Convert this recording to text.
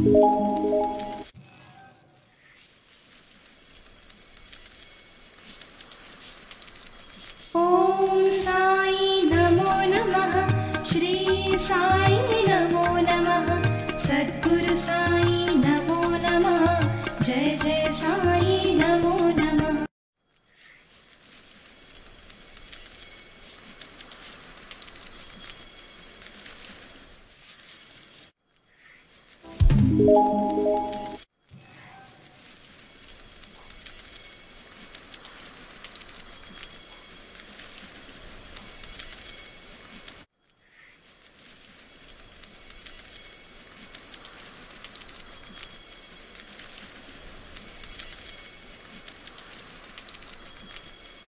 नमो नमः श्री नमो नमः सद्गुरु सां नमो नमः जय जय सा thank you